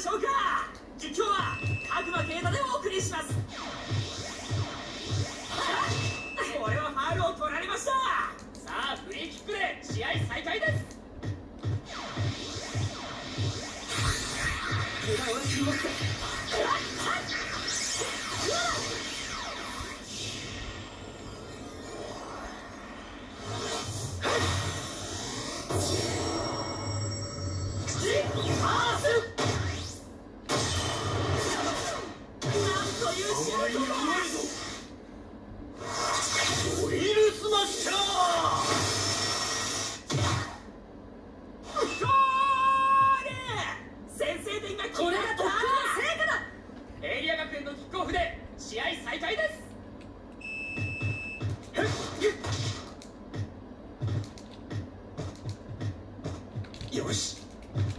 しょうか。実況はカグマゲでお送りします。これはファウルを取られました。さあフリーキックで試合再開です。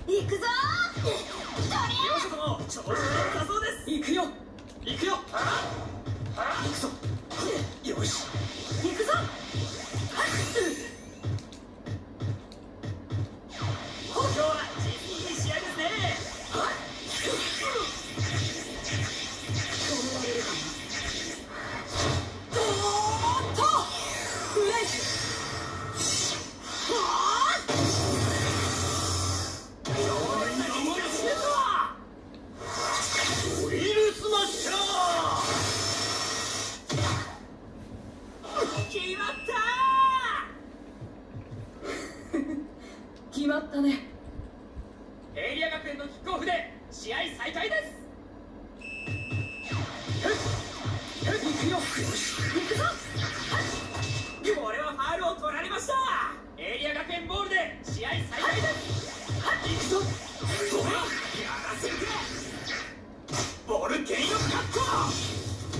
行くぞり行くよ。行くよ。行くぞ。よし行くぞ。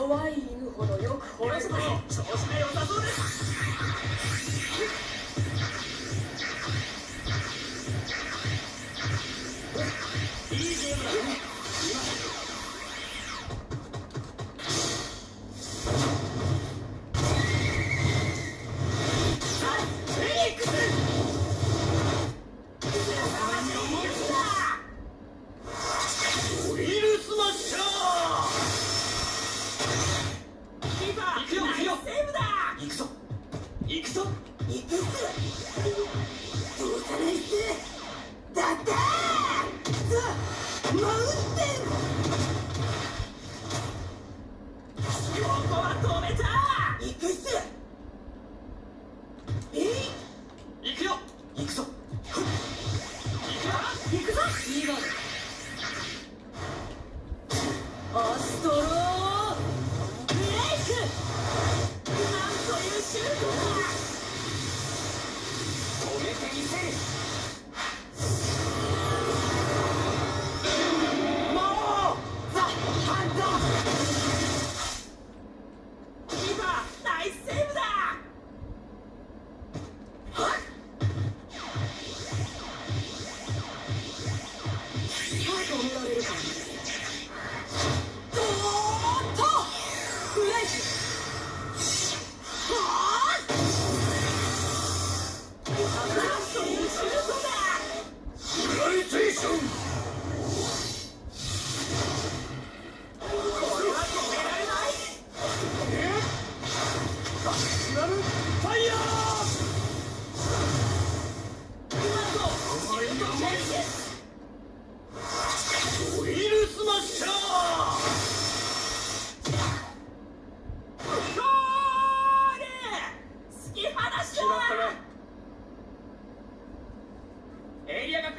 弱い犬ほどよく吠えるの調子が良さそうです。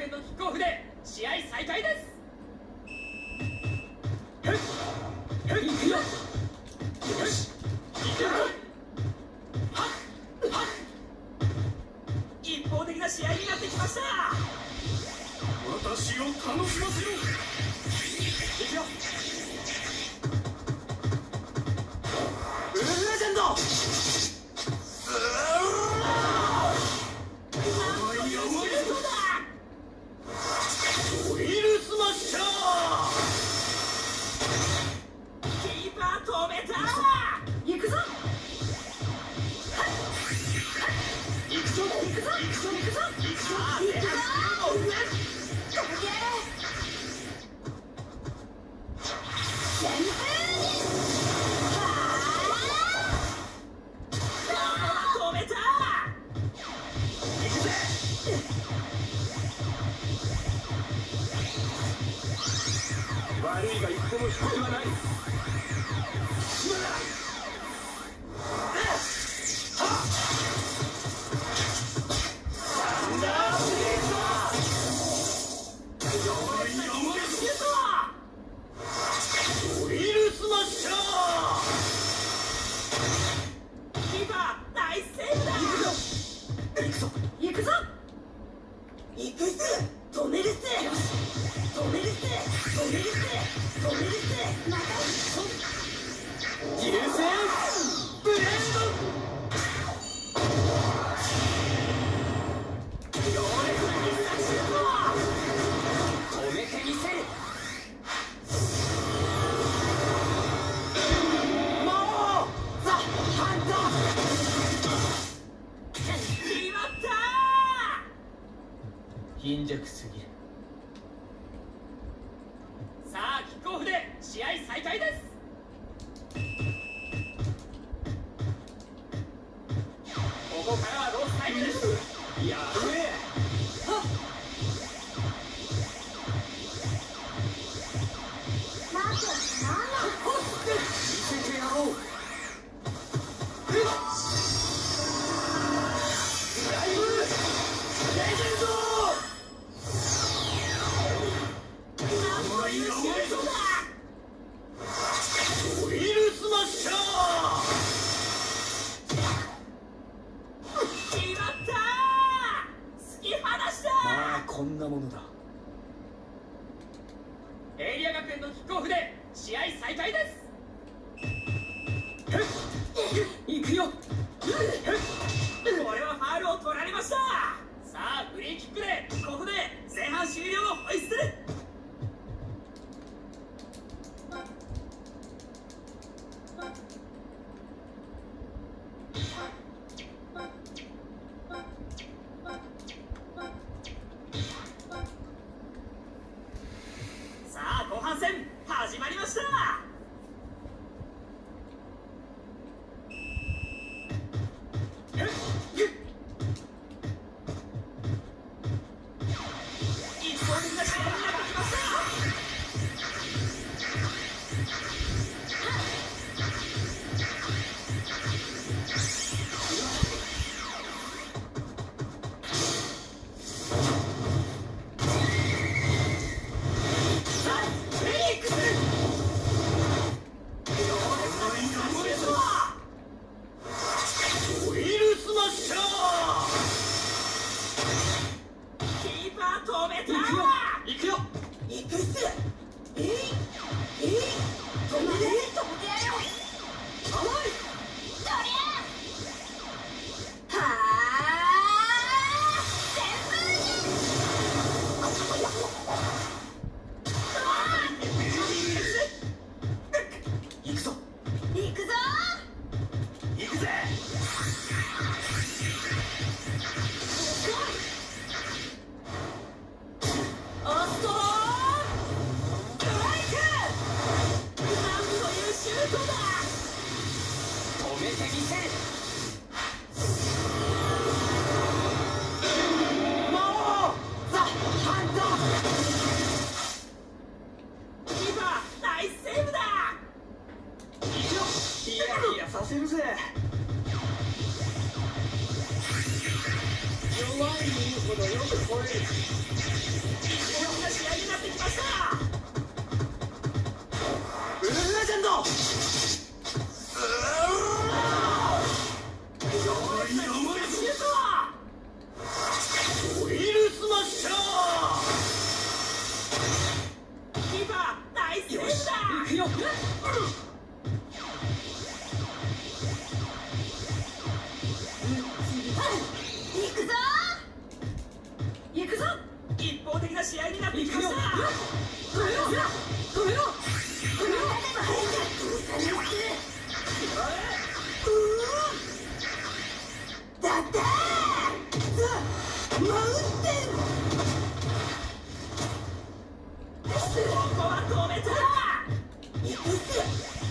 園のキックオフで試合再開です。一方的な試合になってきました。私を楽しませよう。やべえ。こんなものだ。エイリア学園のキックオフで試合再開です。行くよ。これはファールを取られました。さあフリーキックでここで前半終了。の This! Bueno, yo me voy. ¡No, si hay una! 一方的な試合になってきました止めろ止めろ止めろ止めろ止めた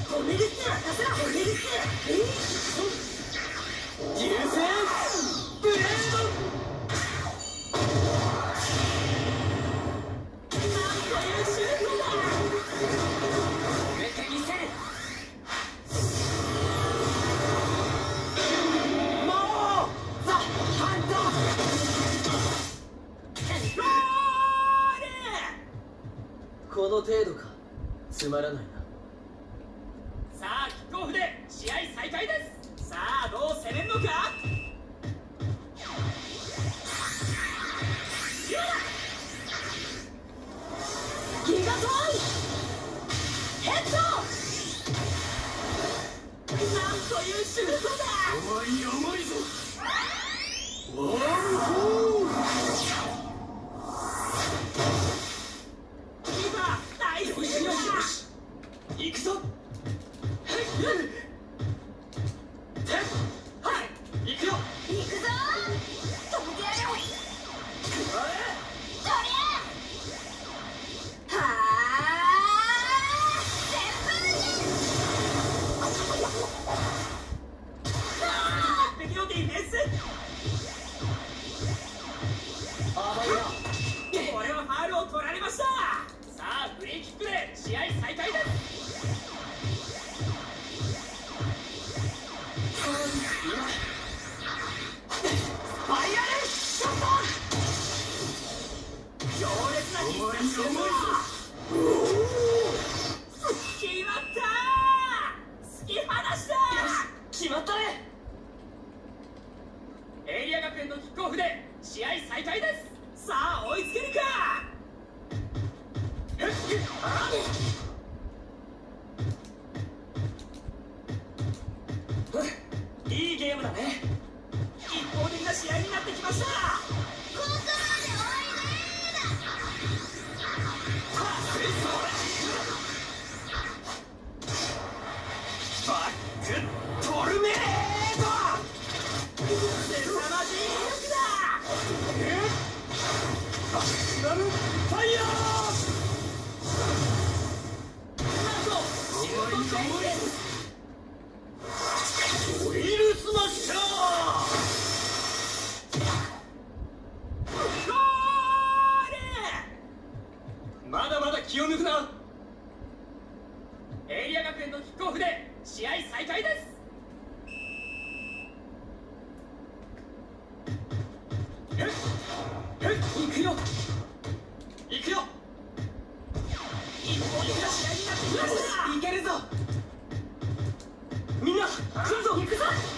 止めるっせろ止めるっ、っまらないな。園のキックオフで試合再開です。さあ追いつけるか？なるファイヤー！行くぞ。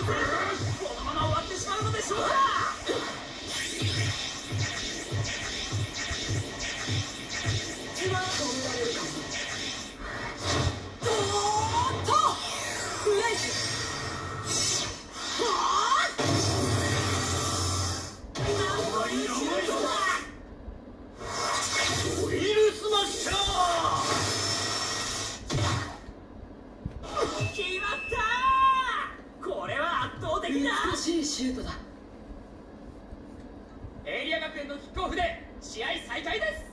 このまま終わってしまうのでしょうか？美しいシュートだ。エイリア学園のキックオフで試合再開です。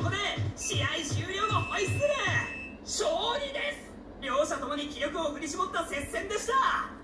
ここで試合終了のホイッスル。勝利です。両者ともに気力を振り絞った接戦でした。